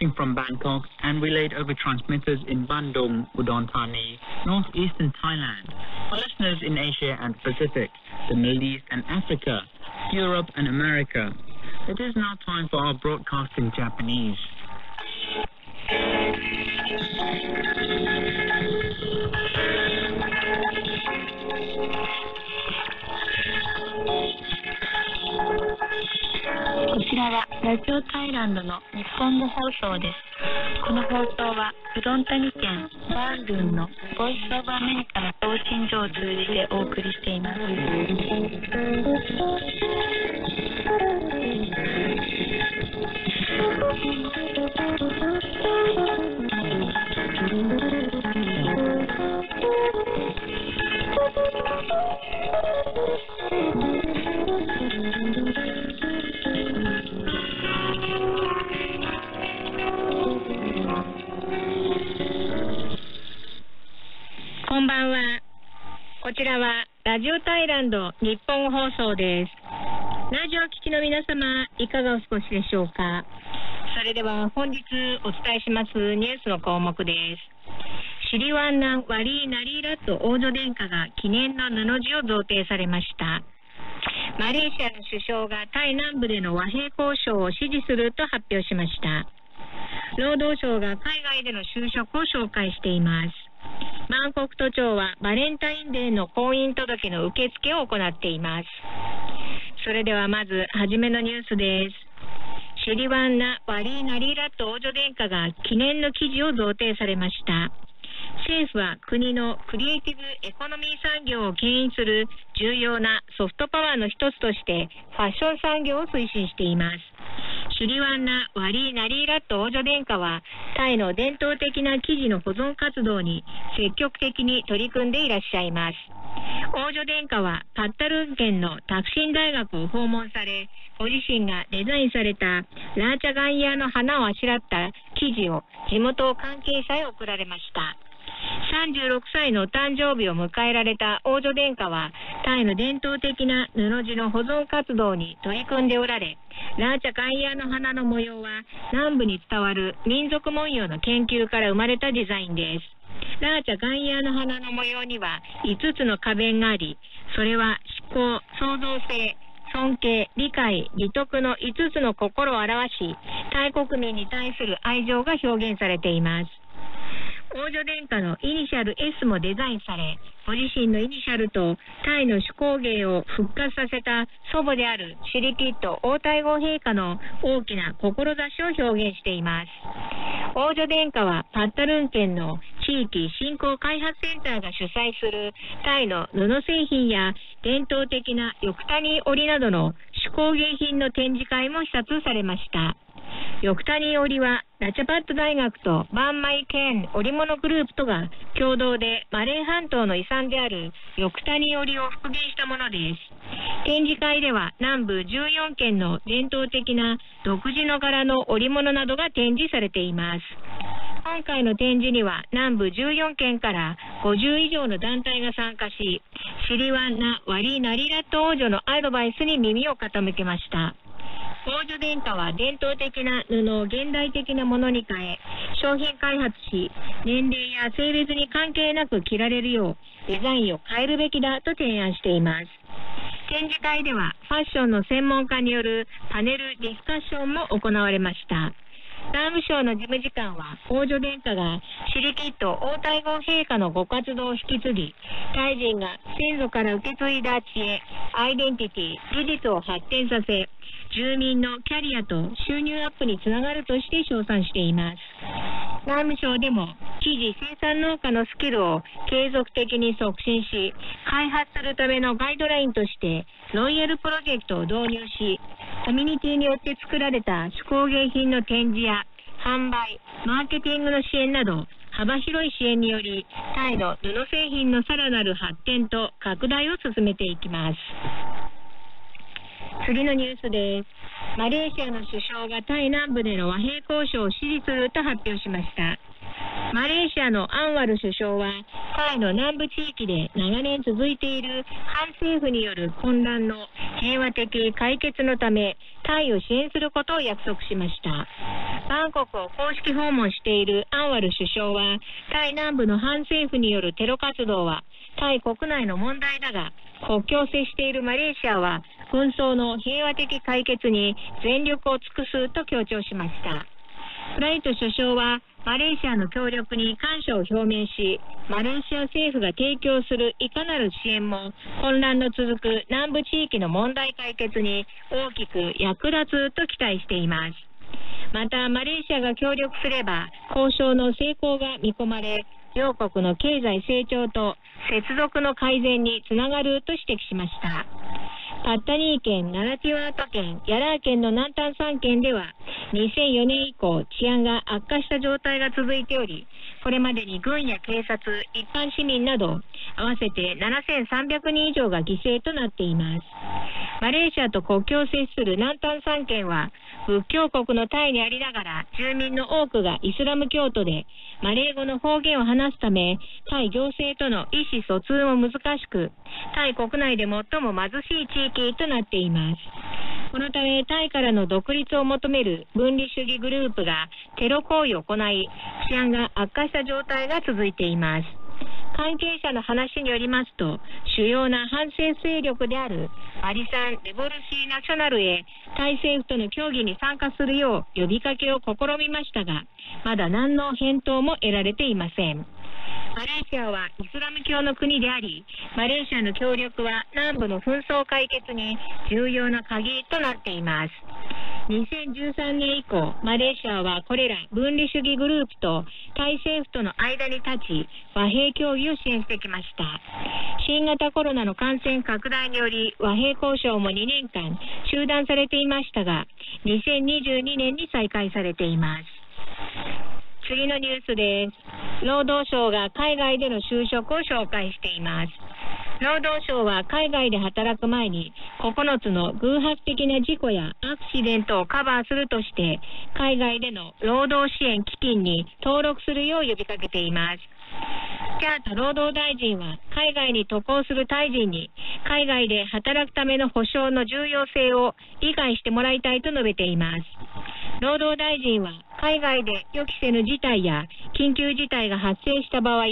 broadcasting from Bangkok and relayed over transmitters in Bandung, Udon Thani, northeastern Thailand, for listeners in Asia and Pacific, the Middle East and Africa, Europe and America. It is now time for our broadcast in Japanese. Thank ラジオタイランドの日本語放送です。この放送はフロンタニ県バーンルンのボイスオブアメリカの送信所を通じてお送りしています。ちらはラジオタイランド日本放送です。ラジオ聴きの皆様、いかがお過ごしでしょうか？それでは本日お伝えしますニュースの項目です。シリワンナン・ワリー・ナリーラット王女殿下が記念の布地を贈呈されました。マレーシアの首相がタイ南部での和平交渉を支持すると発表しました。労働省が海外での就職を紹介しています。バンコク都庁はバレンタインデーの婚姻届の受付を行っています。それではまず、初めのニュースです。シリワンナ・ワリー・ナリーラット王女殿下が記念の記事を贈呈されました。政府は国のクリエイティブエコノミー産業を牽引する重要なソフトパワーの一つとしてファッション産業を推進しています。シリワンナ・ワリー・ナリーラット王女殿下はタイの伝統的な生地の保存活動に積極的に取り組んでいらっしゃいます。王女殿下はパッタルン県のタクシン大学を訪問され、ご自身がデザインされたラーチャガンヤの花をあしらった生地を地元関係者へ贈られました。36歳のお誕生日を迎えられた王女殿下は、タイの伝統的な布地の保存活動に取り組んでおられ、ラーチャカイヤの花の模様は、南部に伝わる民族文様の研究から生まれたデザインです。ラーチャガンヤの花の模様には5つの花弁があり、それは思考、創造性、尊敬、理解、利得の5つの心を表し、タイ国民に対する愛情が表現されています。王女殿下のイニシャル S もデザインされ、ご自身のイニシャルとタイの手工芸を復活させた祖母であるシリキッド王太后陛下の大きな志を表現しています。王女殿下はパッタルン県の地域振興開発センターが主催するタイの布製品や伝統的なヨクタニ織などの手工芸品の展示会も視察されました。ヨクタニ織はラチャパット大学とバンマイケン織物グループとが共同でマレー半島の遺産であるヨクタニ織を復元したものです。展示会では南部14県の伝統的な独自の柄の織物などが展示されています。今回の展示には南部14県から50以上の団体が参加し、シリワンナ・ワリー・ナリラット王女のアドバイスに耳を傾けました。王女殿下は伝統的な布を現代的なものに変え、商品開発し、年齢や性別に関係なく着られるようデザインを変えるべきだと提案しています。展示会ではファッションの専門家によるパネルディスカッションも行われました。外務省の事務次官は王女殿下がシリキッド王太后陛下のご活動を引き継ぎ、タイ人が先祖から受け継いだ知恵、アイデンティティ、技術を発展させ、住民のキャリアと収入アップにつながるとして称賛しています。外務省でも生地生産農家のスキルを継続的に促進し、開発するためのガイドラインとしてロイヤルプロジェクトを導入し、コミュニティによって作られた手工芸品の展示や販売、マーケティングの支援など、幅広い支援により、タイの布製品のさらなる発展と拡大を進めていきます。次のニュースです。マレーシアの首相がタイ南部での和平交渉を支持すると発表しました。マレーシアのアンワル首相は、タイの南部地域で長年続いている反政府による混乱の平和的解決のため、タイを支援することを約束しました。バンコクを公式訪問しているアンワル首相は、タイ南部の反政府によるテロ活動は、タイ国内の問題だが、国境を接しているマレーシアは、紛争の平和的解決に全力を尽くすと強調しました。プライト首相は、マレーシアの協力に感謝を表明し、マレーシア政府が提供するいかなる支援も混乱の続く南部地域の問題解決に大きく役立つと期待しています。また、マレーシアが協力すれば交渉の成功が見込まれ、両国の経済成長と接続の改善につながると指摘しました。パッタニー県、ナラティワート県、ヤラー県の南端3県では、2004年以降、治安が悪化した状態が続いており、これまでに軍や警察、一般市民など、合わせて7300人以上が犠牲となっています。マレーシアと国境を接する南端3県は、仏教国のタイにありながら、住民の多くがイスラム教徒で、マレー語の方言を話すため、タイ行政との意思疎通も難しく、タイ国内で最も貧しい地域となっています。このため、タイからの独立を求める分離主義グループがテロ行為を行い、治安が悪化した状態が続いています。関係者の話によりますと、主要な反政勢力であるアリサン・レボルシー・ナショナルへ、タイ政府との協議に参加するよう呼びかけを試みましたが、まだ何の返答も得られていません。マレーシアはイスラム教の国であり、マレーシアの協力は南部の紛争解決に重要な鍵となっています。2013年以降、マレーシアはこれら分離主義グループとタイ政府との間に立ち、和平協議を支援してきました。新型コロナの感染拡大により和平交渉も2年間中断されていましたが、2022年に再開されています。次のニュースです。労働省が海外での就職を紹介しています。労働省は海外で働く前に9つの偶発的な事故やアクシデントをカバーするとして海外での労働支援基金に登録するよう呼びかけています。キャート労働大臣は海外に渡航するタイ人に海外で働くための保障の重要性を理解してもらいたいと述べています。労働大臣は海外で予期せぬ事態や緊急事態が発生した場合、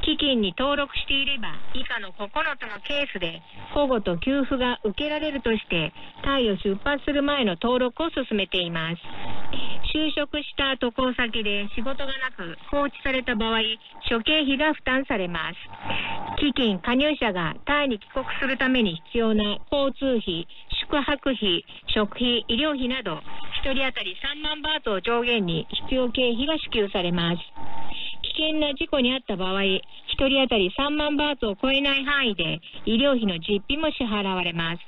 基金に登録していれば以下の9つのケースで保護と給付が受けられるとしてタイを出発する前の登録を進めています。就職した渡航先で仕事がなく放置された場合、諸経費が負担されます。基金加入者がタイに帰国するために必要な交通費、宿泊費、食費、医療費など、1人当たり3万バートを上限に必要経費が支給されます。危険な事故に遭った場合、1人当たり3万バーツを超えない範囲で医療費の実費も支払われます。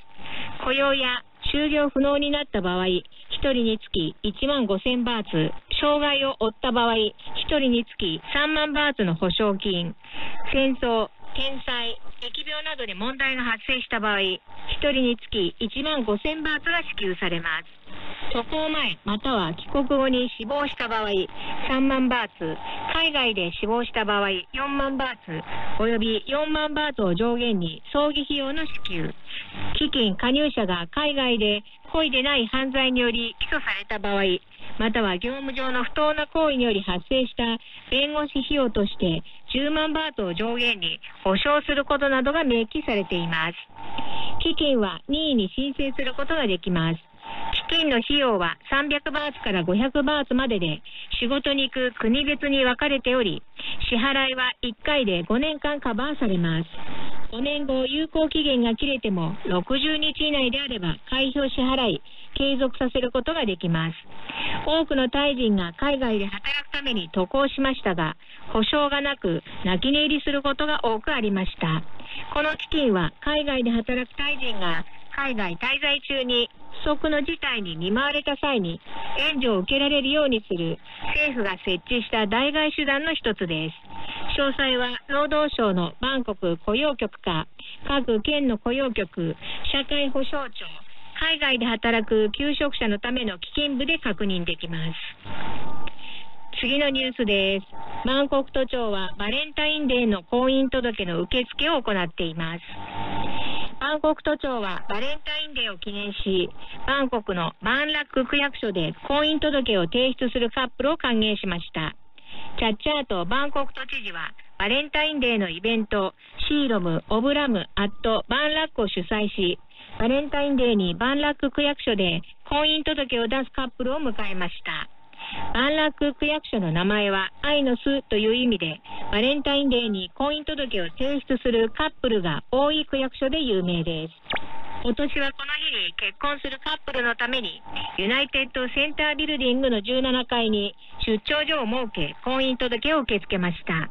雇用や就業不能になった場合、1人につき1万5000バーツ、障害を負った場合、1人につき3万バーツの保証金、戦争、天災、疫病などで問題が発生した場合、1人につき1万5000バーツが支給されます。渡航前または帰国後に死亡した場合、3万バーツ、海外で死亡した場合、4万バーツ、および4万バーツを上限に葬儀費用の支給。基金加入者が海外で故意でない犯罪により起訴された場合、または業務上の不当な行為により発生した弁護士費用として10万バートを上限に保証することなどが明記されています。基金は任意に申請することができます。基金の費用は300バーツから500バーツまでで、仕事に行く国別に分かれており、支払いは1回で5年間カバーされます。5年後、有効期限が切れても60日以内であれば開票支払い、継続させることができます。多くのタイ人が海外で働くために渡航しましたが、保証がなく泣き寝入りすることが多くありました。この基金は海外で働くタイ人が海外滞在中に不測の事態に見舞われた際に援助を受けられるようにする政府が設置した代替手段の一つです。詳細は労働省のバンコク雇用局か各県の雇用局、社会保障庁、海外で働く求職者のための基金部で確認できます。次のニュースです。バンコク都庁はバレンタインデーの婚姻届の受付を行っています。バンコク都庁はバレンタインデーを記念し、バンコクのバンラック区役所で婚姻届を提出するカップルを歓迎しました。チャッチャーとバンコク都知事は、バレンタインデーのイベント、シーロム、オブラム、アット、バンラックを主催し、バレンタインデーにバンラック区役所で婚姻届を出すカップルを迎えました。バンラック区役所の名前は愛の巣という意味で、バレンタインデーに婚姻届を提出するカップルが多い区役所で有名です。今年はこの日に結婚するカップルのために、ユナイテッドセンタービルディングの17階に出張所を設け、婚姻届を受け付けました。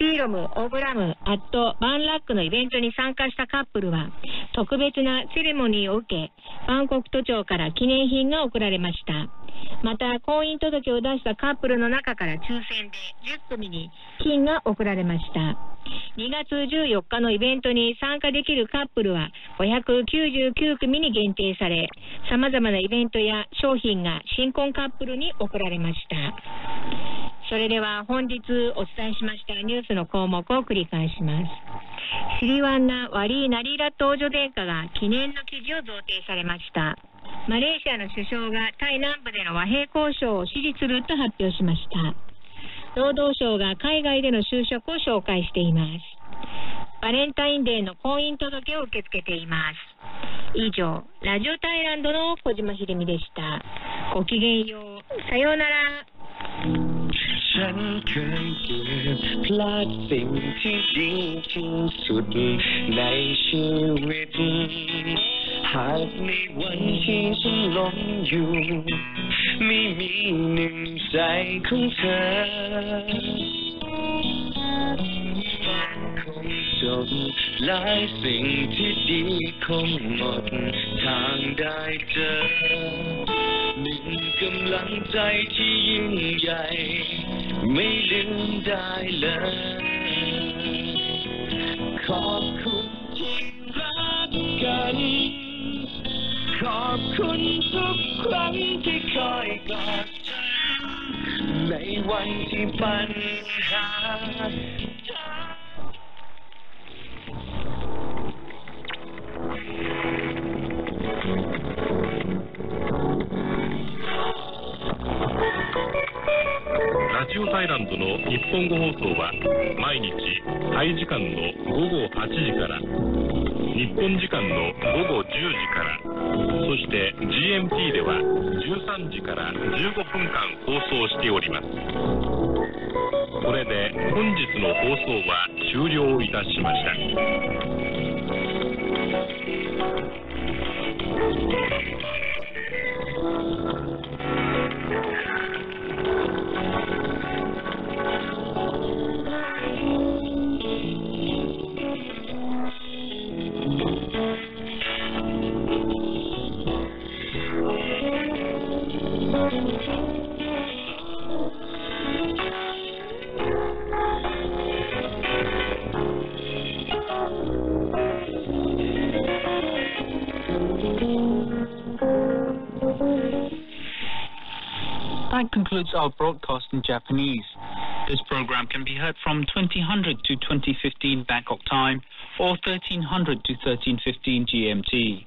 シーロム、オブラム、アット、バンラックのイベントに参加したカップルは、特別なセレモニーを受け、バンコク都庁から記念品が贈られました。また、婚姻届を出したカップルの中から抽選で10組に金が贈られました。2月14日のイベントに参加できるカップルは599組に限定され、様々なイベントや商品が新婚カップルに贈られました。それでは本日お伝えしましたニュースの項目を繰り返します。シリワンナ・ワリー・ナリーラ島女殿下が記念の記事を贈呈されました。マレーシアの首相がタイ南部での和平交渉を支持すると発表しました。労働省が海外での就職を紹介しています。バレンタインデーの婚姻届を受け付けています。以上、ラジオタイランドの小島秀美でした。ごきげんよう。さようなら。ฉันเคยเกือบพลาดสิ่งที่ดีที่สุดในชีวิต หากในวันที่ฉันล้มอยู่ ไม่มีหนึ่งใจของเธอมันคงจบหลายสิ่งที่ดีคงหมดทางได้เจอหนึ่งกำลังใจที่ยิ่งใหญ่ ไม่ลืมได้เลยขอ วันที่ปัญหา ラジオタイランドの日本語放送は毎日タイ時間の午後8時から日本時間の午後10時から そして GMT では13時から15分間放送しております。これで本日の放送は終了いたしました。That concludes our broadcast in Japanese. This program can be heard from 2000 to 2015 Bangkok time or 1300 to 1315 GMT.